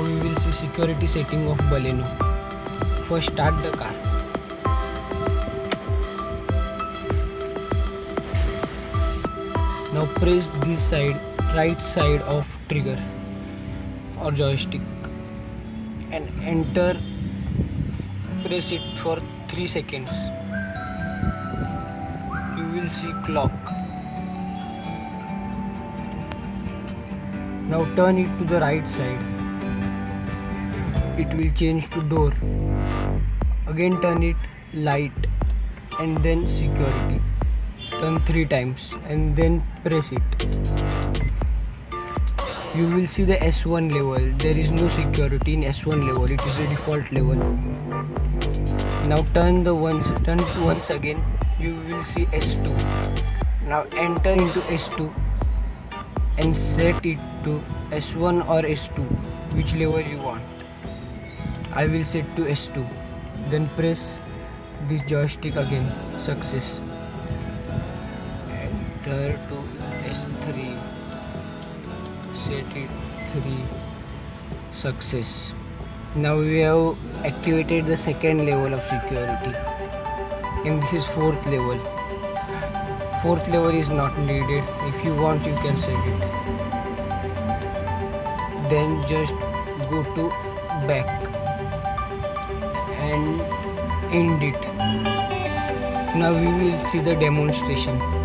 Now we will see security setting of Baleno. First start the car. Now press this side, right side of trigger or joystick and enter press it for 3 seconds you will see clock now turn it to the right side it will change to door. Again turn it light and then security. Turn three times and then press it. You will see the S1 level. There is no security in S1 level. It is the default level. Now turn the once turn it once again. You will see S2 now enter into S2 and set it to S1 or S2 which level you want I will set to S2 then press this joystick again. Success. Enter to S3 set it 3 success. Now we have activated the second level of security. And this is fourth level. Fourth level is not needed. If you want you can set it. Then just go to back and end it. Now we will see the demonstration